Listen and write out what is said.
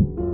you.